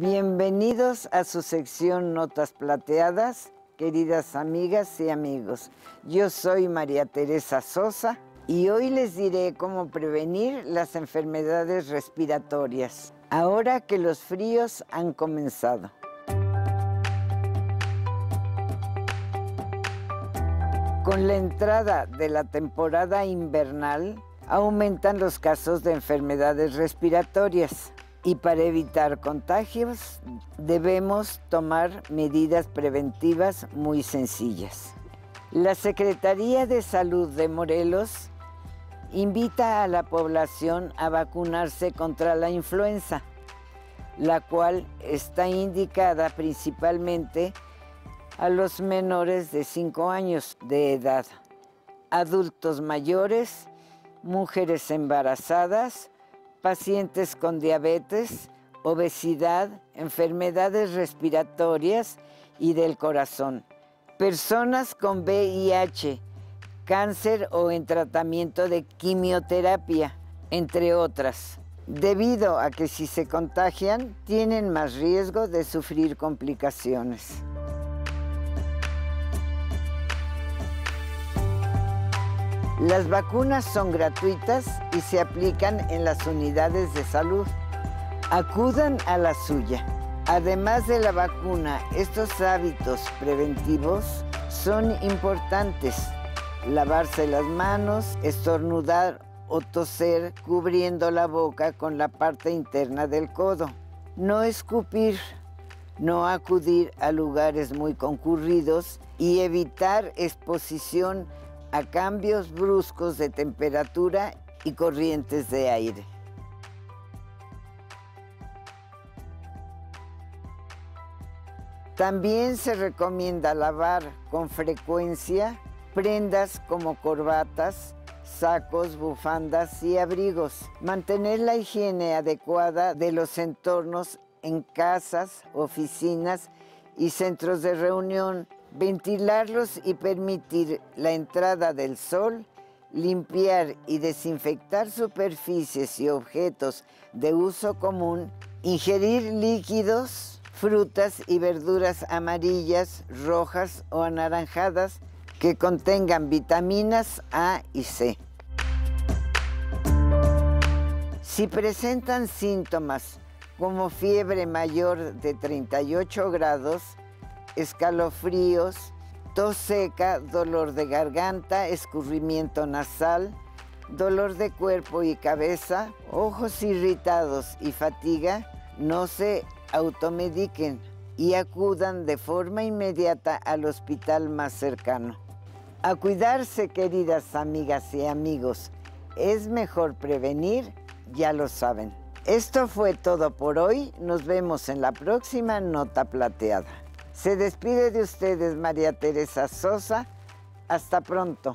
Bienvenidos a su sección Notas Plateadas, queridas amigas y amigos. Yo soy María Teresa Sosa y hoy les diré cómo prevenir las enfermedades respiratorias, ahora que los fríos han comenzado. Con la entrada de la temporada invernal, aumentan los casos de enfermedades respiratorias y para evitar contagios debemos tomar medidas preventivas muy sencillas. La Secretaría de Salud de Morelos invita a la población a vacunarse contra la influenza, la cual está indicada principalmente a los menores de 5 años de edad, adultos mayores, mujeres embarazadas, pacientes con diabetes, obesidad, enfermedades respiratorias y del corazón, personas con VIH, cáncer o en tratamiento de quimioterapia, entre otras, debido a que si se contagian tienen más riesgo de sufrir complicaciones. Las vacunas son gratuitas y se aplican en las unidades de salud. Acudan a la suya. Además de la vacuna, estos hábitos preventivos son importantes. Lavarse las manos, estornudar o toser cubriendo la boca con la parte interna del codo. No escupir, no acudir a lugares muy concurridos y evitar exposición a cambios bruscos de temperatura y corrientes de aire. También se recomienda lavar con frecuencia prendas como corbatas, sacos, bufandas y abrigos. Mantener la higiene adecuada de los entornos en casas, oficinas y centros de reunión ventilarlos y permitir la entrada del sol, limpiar y desinfectar superficies y objetos de uso común, ingerir líquidos, frutas y verduras amarillas, rojas o anaranjadas que contengan vitaminas A y C. Si presentan síntomas como fiebre mayor de 38 grados, escalofríos, tos seca, dolor de garganta, escurrimiento nasal, dolor de cuerpo y cabeza, ojos irritados y fatiga, no se automediquen y acudan de forma inmediata al hospital más cercano. A cuidarse, queridas amigas y amigos, es mejor prevenir, ya lo saben. Esto fue todo por hoy, nos vemos en la próxima Nota Plateada. Se despide de ustedes María Teresa Sosa. Hasta pronto.